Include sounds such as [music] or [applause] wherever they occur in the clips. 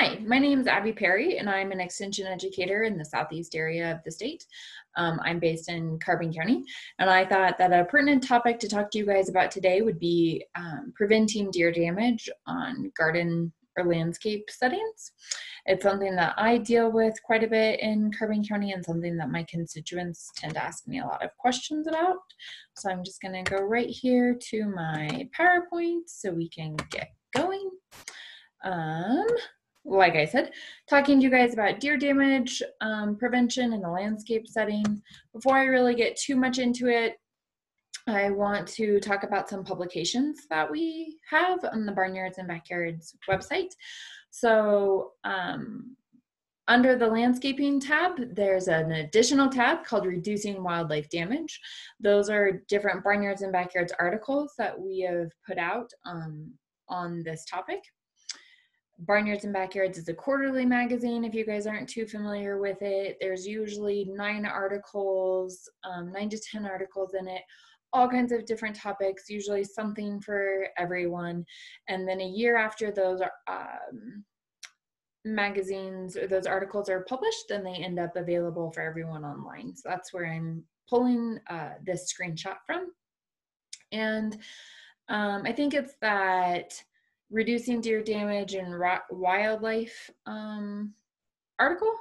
Hi, my name is Abby Perry, and I'm an extension educator in the southeast area of the state. Um, I'm based in Carbon County, and I thought that a pertinent topic to talk to you guys about today would be um, preventing deer damage on garden or landscape settings. It's something that I deal with quite a bit in Carbon County and something that my constituents tend to ask me a lot of questions about. So I'm just going to go right here to my PowerPoint so we can get going. Um, like I said, talking to you guys about deer damage um, prevention in the landscape setting. Before I really get too much into it, I want to talk about some publications that we have on the Barnyards and Backyards website. So, um, under the landscaping tab, there's an additional tab called Reducing Wildlife Damage. Those are different Barnyards and Backyards articles that we have put out um, on this topic. Barnyards and Backyards is a quarterly magazine. If you guys aren't too familiar with it, there's usually nine articles, um, nine to 10 articles in it, all kinds of different topics, usually something for everyone. And then a year after those um, magazines or those articles are published, then they end up available for everyone online. So that's where I'm pulling uh, this screenshot from. And um, I think it's that reducing deer damage and wildlife um, article.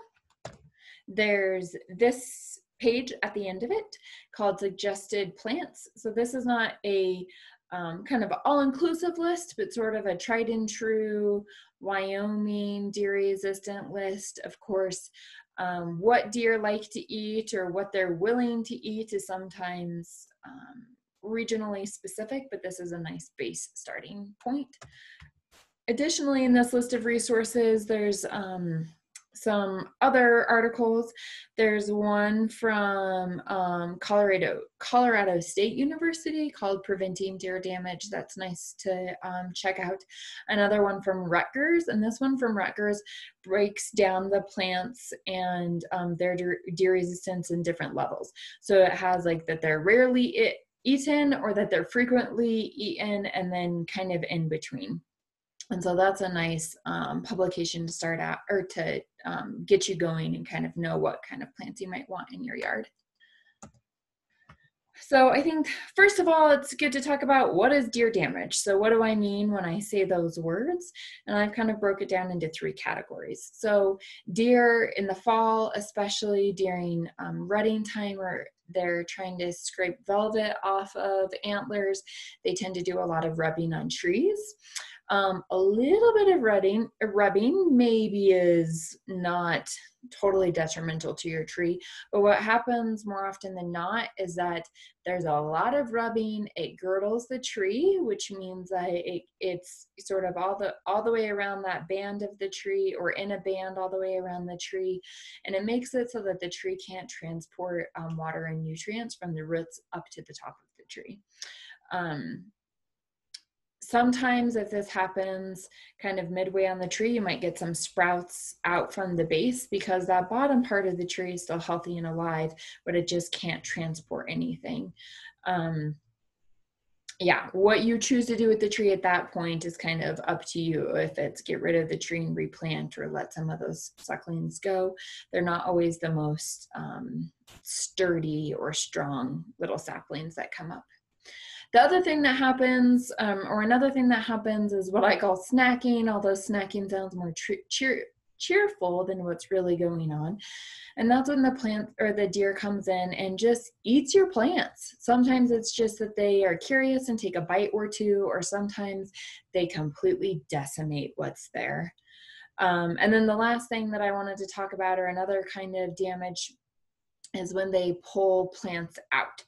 There's this page at the end of it called suggested plants. So this is not a um, kind of all-inclusive list, but sort of a tried and true Wyoming deer resistant list. Of course, um, what deer like to eat or what they're willing to eat is sometimes um, regionally specific, but this is a nice base starting point. Additionally, in this list of resources, there's um, some other articles. There's one from um, Colorado Colorado State University called "Preventing Deer Damage." That's nice to um, check out. Another one from Rutgers, and this one from Rutgers breaks down the plants and um, their deer resistance in different levels. So it has like that they're rarely eaten or that they're frequently eaten, and then kind of in between and so that's a nice um, publication to start out or to um, get you going and kind of know what kind of plants you might want in your yard. So I think first of all, it's good to talk about what is deer damage. So what do I mean when I say those words? And I've kind of broke it down into three categories. So deer in the fall, especially during um, rutting time or they're trying to scrape velvet off of antlers, they tend to do a lot of rubbing on trees. Um, a little bit of rubbing, rubbing maybe is not totally detrimental to your tree, but what happens more often than not is that there's a lot of rubbing. It girdles the tree, which means that it, it's sort of all the all the way around that band of the tree, or in a band all the way around the tree, and it makes it so that the tree can't transport um, water and nutrients from the roots up to the top of the tree. Um, sometimes if this happens kind of midway on the tree you might get some sprouts out from the base because that bottom part of the tree is still healthy and alive but it just can't transport anything. Um, yeah what you choose to do with the tree at that point is kind of up to you. If it's get rid of the tree and replant or let some of those sucklings go they're not always the most um, sturdy or strong little saplings that come up the other thing that happens, um, or another thing that happens, is what I call snacking, although snacking sounds more cheer- cheerful than what's really going on. And that's when the plant or the deer comes in and just eats your plants. Sometimes it's just that they are curious and take a bite or two, or sometimes they completely decimate what's there. Um, and then the last thing that I wanted to talk about, or another kind of damage, is when they pull plants out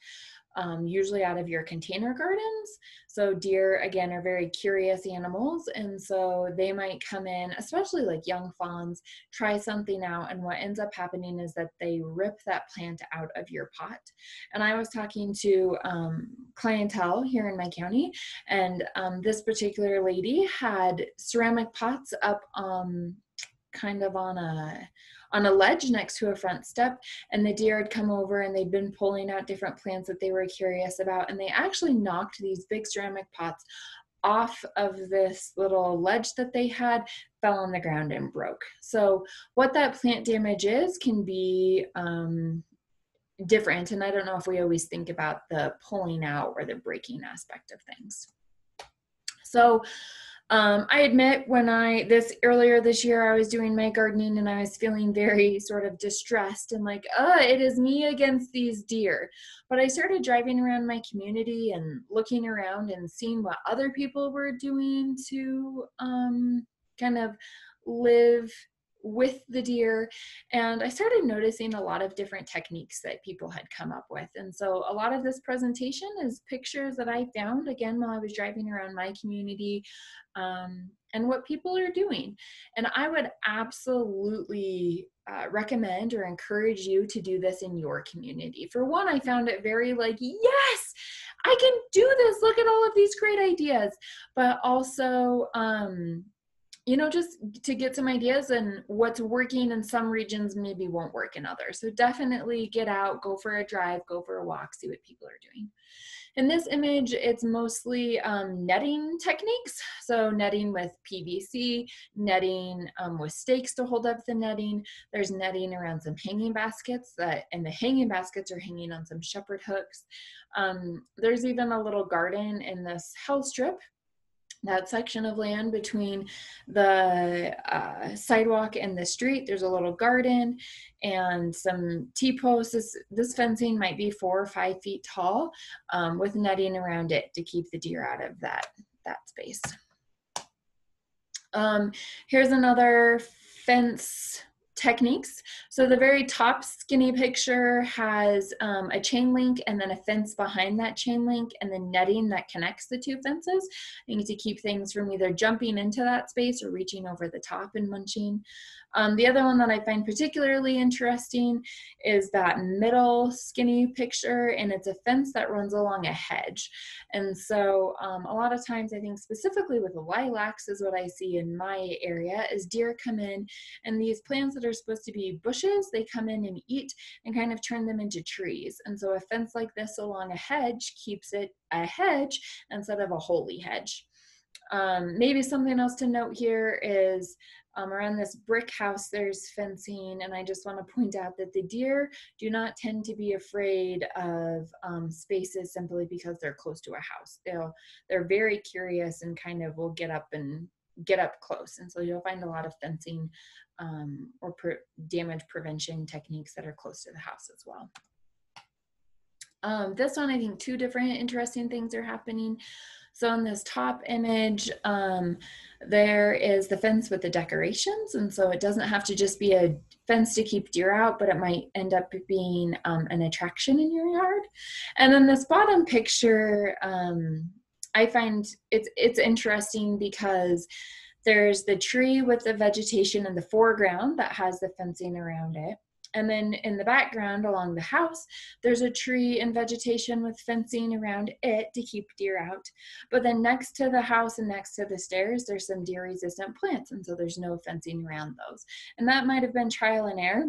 um, usually out of your container gardens. So deer, again, are very curious animals. And so they might come in, especially like young fawns, try something out. And what ends up happening is that they rip that plant out of your pot. And I was talking to um, clientele here in my county, and um, this particular lady had ceramic pots up um, kind of on a on a ledge next to a front step and the deer had come over and they'd been pulling out different plants that they were curious about and they actually knocked these big ceramic pots off of this little ledge that they had, fell on the ground and broke. So, what that plant damage is can be um, different. And I don't know if we always think about the pulling out or the breaking aspect of things. So, um, I admit when I this earlier this year I was doing my gardening and I was feeling very [laughs] sort of distressed and like, uh, it is me against these deer. But I started driving around my community and looking around and seeing what other people were doing to um, kind of live with the deer and i started noticing a lot of different techniques that people had come up with. And so a lot of this presentation is pictures that i found again while i was driving around my community um, and what people are doing. And i would absolutely uh, recommend or encourage you to do this in your community. For one i found it very like yes i can do this. Look at all of these great ideas. But also um, you know, just to get some ideas and what's working in some regions maybe won't work in others. So definitely get out, go for a drive, go for a walk, see what people are doing. In this image, it's mostly um, netting techniques. So netting with PVC, netting um, with stakes to hold up the netting. There's netting around some hanging baskets that, and the hanging baskets are hanging on some shepherd hooks. Um, there's even a little garden in this hell strip that section of land between the uh, sidewalk and the street. There's a little garden and some t-posts this, this fencing might be four or five feet tall um, with netting around it to keep the deer out of that that space. Um, here's another fence techniques. So the very top skinny picture has um, a chain link and then a fence behind that chain link and then netting that connects the two fences. I need to keep things from either jumping into that space or reaching over the top and munching. Um, the other one that I find particularly interesting is that middle skinny picture, and it's a fence that runs along a hedge. And so um, a lot of times, I think specifically with the lilacs is what I see in my area, is deer come in, and these plants that are supposed to be they come in and eat and kind of turn them into trees. And so a fence like this along a hedge keeps it a hedge instead of a holey hedge. Um, maybe something else to note here is um, around this brick house, there's fencing, and I just want to point out that the deer do not tend to be afraid of um, spaces simply because they're close to a house. They'll they're very curious and kind of will get up and get up close, and so you'll find a lot of fencing um, or pre damage prevention techniques that are close to the house as well. Um, this one, I think two different interesting things are happening. So in this top image, um, there is the fence with the decorations. And so it doesn't have to just be a fence to keep deer out, but it might end up being um, an attraction in your yard. And then this bottom picture, um, I find it's, it's interesting because there's the tree with the vegetation in the foreground that has the fencing around it. And then in the background along the house, there's a tree and vegetation with fencing around it to keep deer out. But then next to the house and next to the stairs, there's some deer resistant plants. And so there's no fencing around those. And that might have been trial and error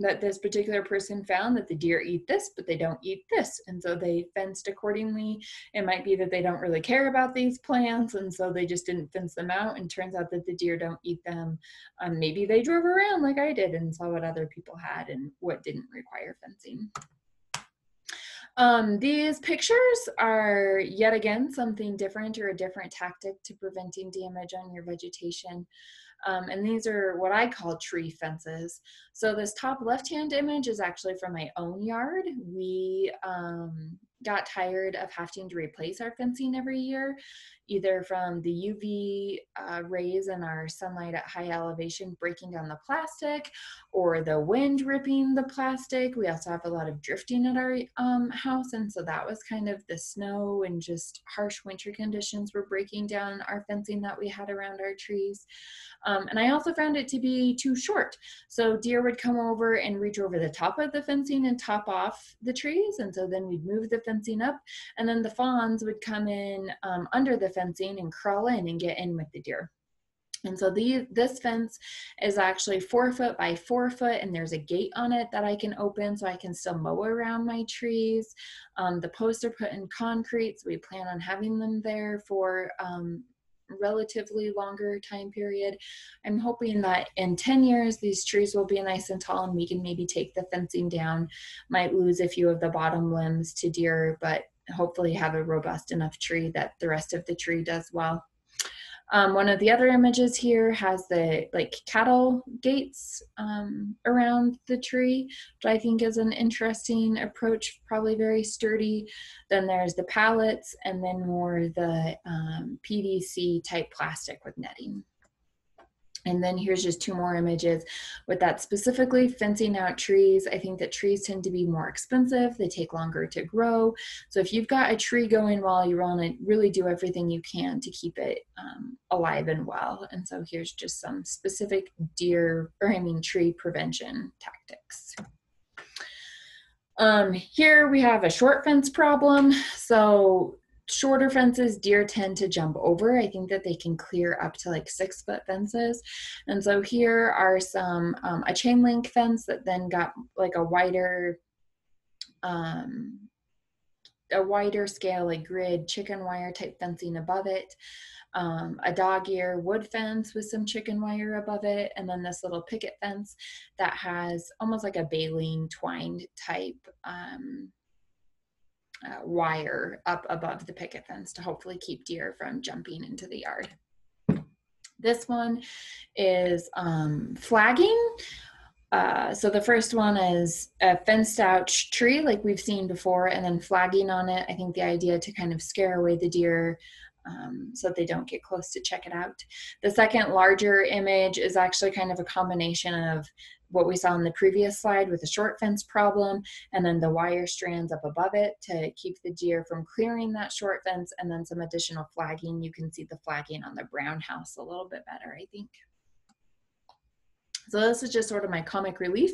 that this particular person found that the deer eat this, but they don't eat this. And so they fenced accordingly. It might be that they don't really care about these plants, and so they just didn't fence them out. And turns out that the deer don't eat them. Um, maybe they drove around like I did and saw what other people had and what didn't require fencing. Um, these pictures are yet again something different or a different tactic to preventing damage on your vegetation. Um, and these are what I call tree fences. So this top left-hand image is actually from my own yard. We um, got tired of having to replace our fencing every year, either from the UV uh, rays and our sunlight at high elevation breaking down the plastic or the wind ripping the plastic. We also have a lot of drifting at our um, house. And so that was kind of the snow and just harsh winter conditions were breaking down our fencing that we had around our trees. Um, and I also found it to be too short. So deer would come over and reach over the top of the fencing and top off the trees. And so then we'd move the fencing up and then the fawns would come in um, under the fencing and crawl in and get in with the deer. And so the, this fence is actually four foot by four foot, and there's a gate on it that I can open so I can still mow around my trees. Um, the posts are put in concrete, so we plan on having them there for um, relatively longer time period. I'm hoping that in 10 years, these trees will be nice and tall and we can maybe take the fencing down. Might lose a few of the bottom limbs to deer, but hopefully have a robust enough tree that the rest of the tree does well. Um, one of the other images here has the like cattle gates um, around the tree, which I think is an interesting approach, probably very sturdy. Then there's the pallets and then more the um, PVC type plastic with netting. And then here's just two more images with that specifically fencing out trees. I think that trees tend to be more expensive. They take longer to grow. So if you've got a tree going while you're to really do everything you can to keep it um, alive and well. And so here's just some specific deer, or I mean tree prevention tactics. Um, here we have a short fence problem. So shorter fences deer tend to jump over. I think that they can clear up to like six foot fences. And so here are some um, a chain link fence that then got like a wider um, a wider scale like grid chicken wire type fencing above it um, a dog ear wood fence with some chicken wire above it and then this little picket fence that has almost like a baling twined type um, uh, wire up above the picket fence to hopefully keep deer from jumping into the yard. This one is um, flagging. Uh, so the first one is a fenced out tree like we've seen before and then flagging on it. I think the idea to kind of scare away the deer um, so that they don't get close to check it out. The second larger image is actually kind of a combination of what we saw in the previous slide with the short fence problem and then the wire strands up above it to keep the deer from clearing that short fence and then some additional flagging. You can see the flagging on the brown house a little bit better, I think. So this is just sort of my comic relief.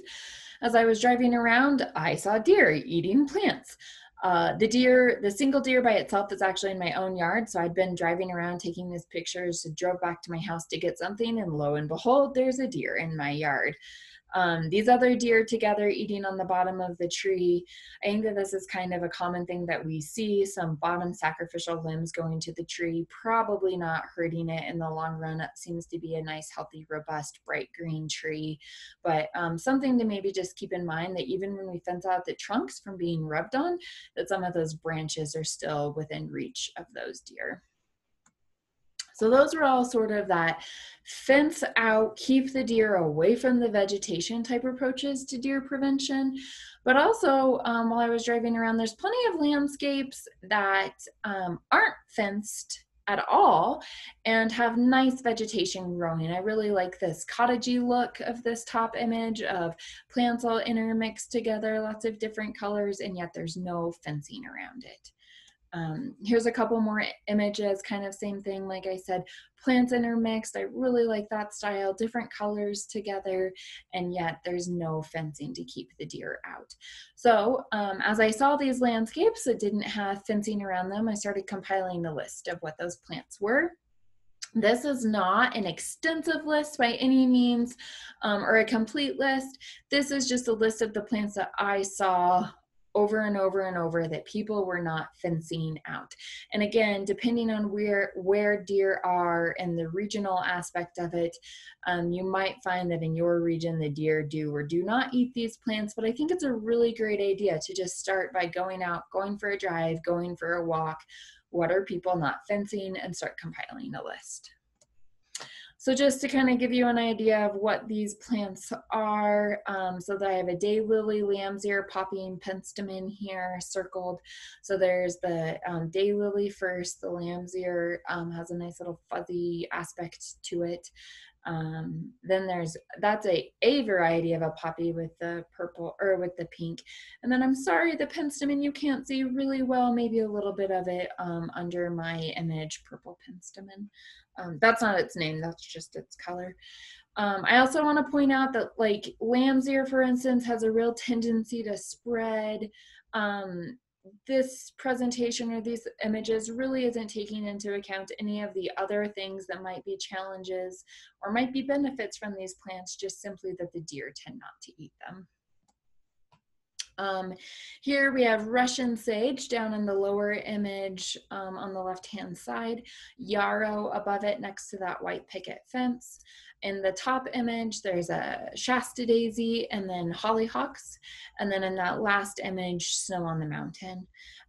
As I was driving around, I saw deer eating plants. Uh, the deer, the single deer by itself is actually in my own yard. So I'd been driving around taking these pictures, drove back to my house to get something, and lo and behold, there's a deer in my yard um, these other deer together eating on the bottom of the tree. I think that this is kind of a common thing that we see some bottom sacrificial limbs going to the tree, probably not hurting it in the long run. It seems to be a nice, healthy, robust, bright green tree. But um, something to maybe just keep in mind that even when we fence out the trunks from being rubbed on, that some of those branches are still within reach of those deer. So those are all sort of that fence out, keep the deer away from the vegetation type approaches to deer prevention. But also, um, while I was driving around, there's plenty of landscapes that um, aren't fenced at all and have nice vegetation growing. I really like this cottagey look of this top image of plants all intermixed together, lots of different colors, and yet there's no fencing around it. Um, here's a couple more images, kind of same thing. Like I said, plants intermixed. I really like that style, different colors together, and yet there's no fencing to keep the deer out. So um, as I saw these landscapes that didn't have fencing around them, I started compiling a list of what those plants were. This is not an extensive list by any means um, or a complete list. This is just a list of the plants that I saw over and over and over that people were not fencing out. And again, depending on where where deer are and the regional aspect of it, um, you might find that in your region the deer do or do not eat these plants. But I think it's a really great idea to just start by going out, going for a drive, going for a walk. What are people not fencing and start compiling a list. So just to kind of give you an idea of what these plants are, um, so that I have a daylily, lamb's ear, poppy, and penstemon here circled. So there's the um, daylily first, the lamb's ear um, has a nice little fuzzy aspect to it. Um, then there's that's a a variety of a poppy with the purple or with the pink. And then i'm sorry the penstemon you can't see really well maybe a little bit of it um, under my image purple penstemon. Um, that's not its name that's just its color. Um, i also want to point out that like lamb's ear for instance has a real tendency to spread. Um, this presentation or these images really isn't taking into account any of the other things that might be challenges or might be benefits from these plants, just simply that the deer tend not to eat them. Um, here we have Russian sage down in the lower image um, on the left-hand side, yarrow above it next to that white picket fence. In the top image, there's a Shasta daisy and then hollyhocks. And then in that last image, snow on the mountain.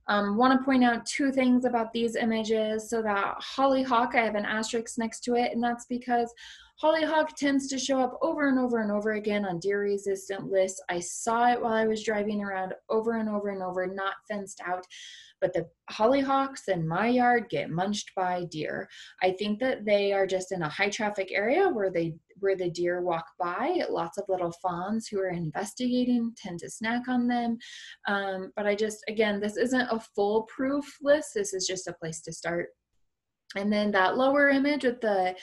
Um, want to point out two things about these images. So that hollyhock, I have an asterisk next to it, and that's because hollyhock tends to show up over and over and over again on deer resistant lists. I saw it while I was driving around over and over and over, not fenced out but the hollyhocks in my yard get munched by deer. I think that they are just in a high traffic area where they where the deer walk by. Lots of little fawns who are investigating tend to snack on them. Um, but I just again, this isn't a foolproof list. This is just a place to start. And then that lower image with the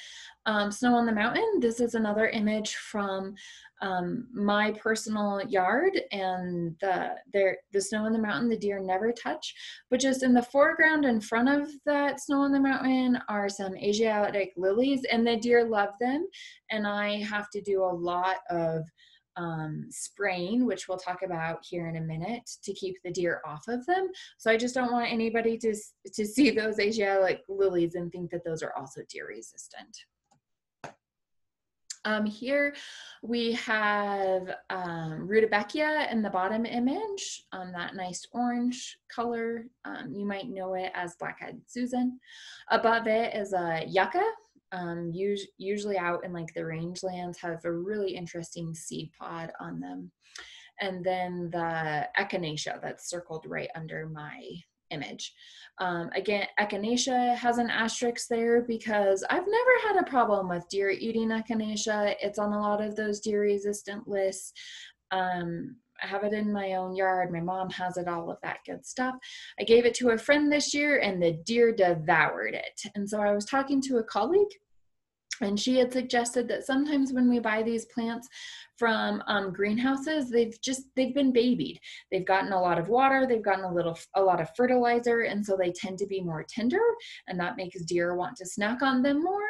um, snow on the mountain, this is another image from um, my personal yard and the, there, the snow on the mountain, the deer never touch. But just in the foreground in front of that snow on the mountain are some Asiatic lilies and the deer love them. And I have to do a lot of um, spraying, which we'll talk about here in a minute, to keep the deer off of them. So I just don't want anybody to, to see [laughs] those Asiatic lilies and think that those are also deer resistant. Um, here we have um, rudbeckia in the bottom image, um, that nice orange color. Um, you might know it as black-eyed Susan. Above it is a yucca, um, us usually out in like the rangelands have a really interesting seed pod on them. And then the echinacea that's circled right under my image. Um, again, echinacea has an asterisk there because I've never had a problem with deer eating echinacea. It's on a lot of those deer resistant lists. Um, I have it in my own yard. My mom has it, all of that good stuff. I gave it to a friend this year and the deer devoured it. And so I was talking to a colleague and she had suggested that sometimes when we buy these plants from um, greenhouses they've just they've been babied. They've gotten a lot of water they've gotten a little a lot of fertilizer and so they tend to be more tender and that makes deer want to snack on them more.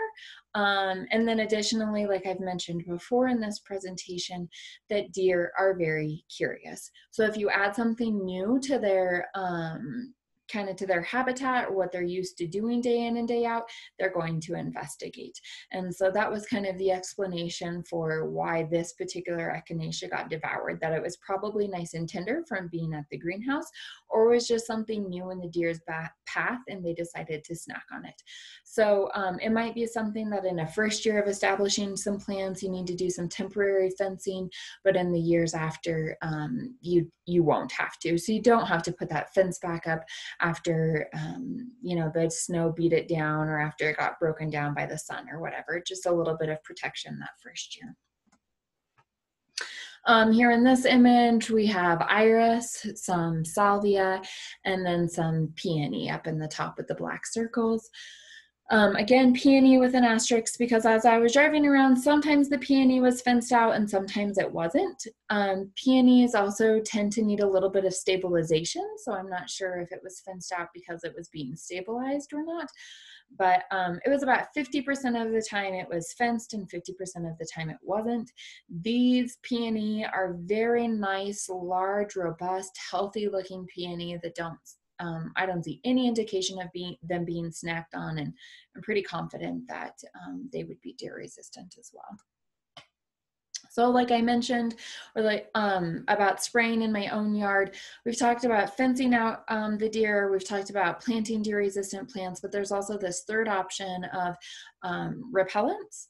Um, and then additionally like i've mentioned before in this presentation that deer are very curious. So if you add something new to their um, kind of to their habitat or what they're used to doing day in and day out, they're going to investigate. And so that was kind of the explanation for why this particular echinacea got devoured, that it was probably nice and tender from being at the greenhouse, or was just something new in the deer's path and they decided to snack on it. So um, it might be something that in a first year of establishing some plants, you need to do some temporary fencing, but in the years after, um, you, you won't have to. So you don't have to put that fence back up after um, you know the snow beat it down or after it got broken down by the sun or whatever just a little bit of protection that first year um, here in this image, we have iris, some salvia, and then some peony up in the top with the black circles. Um, again, peony with an asterisk because as I was driving around, sometimes the peony was fenced out and sometimes it wasn't. Um, peonies also tend to need a little bit of stabilization, so I'm not sure if it was fenced out because it was being stabilized or not. But um, it was about 50% of the time it was fenced and 50% of the time it wasn't. These peony are very nice, large, robust, healthy looking peony that don't um, I don't see any indication of being them being snacked on, and I'm pretty confident that um, they would be deer resistant as well. So like I mentioned, or like um, about spraying in my own yard, we've talked about fencing out um, the deer, we've talked about planting deer resistant plants, but there's also this third option of um, repellents.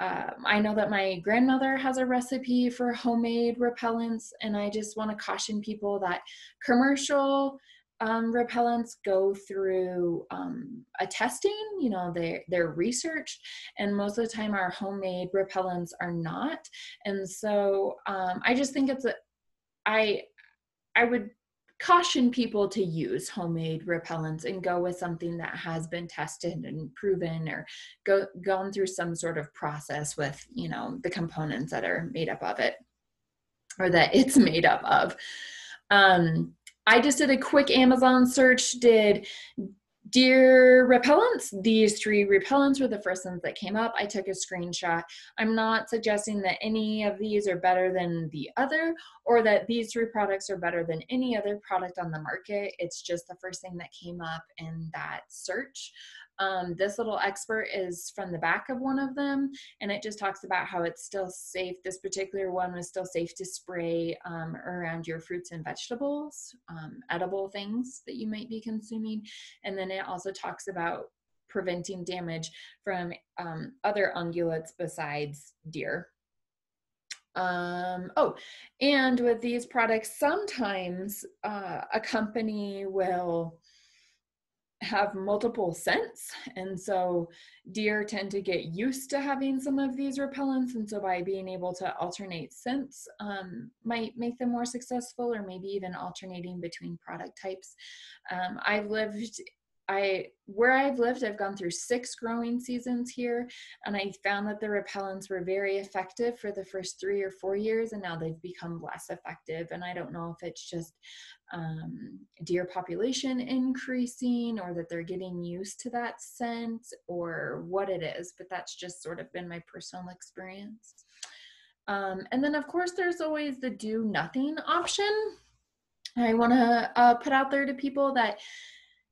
Uh, I know that my grandmother has a recipe for homemade repellents, and I just want to caution people that commercial um, repellents go through um, a testing, you know, they're, they're researched, and most of the time our homemade repellents are not. And so um, I just think it's a, I, I would caution people to use homemade repellents and go with something that has been tested and proven or go gone through some sort of process with you know the components that are made up of it or that it's made up of um, I just did a quick Amazon search, did deer repellents. These three repellents were the first ones that came up. I took a screenshot. I'm not suggesting that any of these are better than the other or that these three products are better than any other product on the market. It's just the first thing that came up in that search. Um, this little expert is from the back of one of them, and it just talks about how it's still safe. This particular one was still safe to spray um, around your fruits and vegetables, um, edible things that you might be consuming. And then it also talks about preventing damage from um, other ungulates besides deer. Um, oh, and with these products, sometimes uh, a company will have multiple scents and so deer tend to get used to having some of these repellents and so by being able to alternate scents um, might make them more successful or maybe even alternating between product types. Um, i've lived I where I've lived, I've gone through six growing seasons here, and I found that the repellents were very effective for the first three or four years, and now they've become less effective. And I don't know if it's just um, deer population increasing or that they're getting used to that scent or what it is, but that's just sort of been my personal experience. Um, and then, of course, there's always the do nothing option. I want to uh, put out there to people that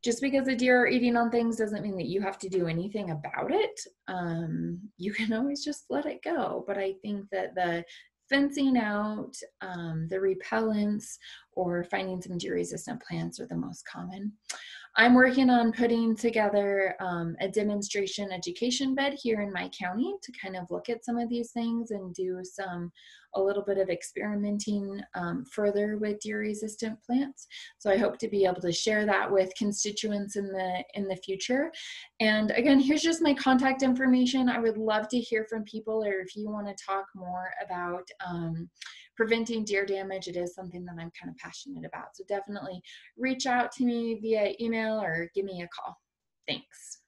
just because the deer are eating on things doesn't mean that you have to do anything about it. Um, you can always just let it go. But I think that the fencing out, um, the repellents, or finding some deer resistant plants are the most common. I'm working on putting together um, a demonstration education bed here in my county to kind of look at some of these things and do some a little bit of experimenting um, further with deer resistant plants. So I hope to be able to share that with constituents in the in the future. And again, here's just my contact information. I would love to hear from people or if you want to talk more about um, preventing deer damage, it is something that I'm kind of passionate about. So definitely reach out to me via email or give me a call. Thanks.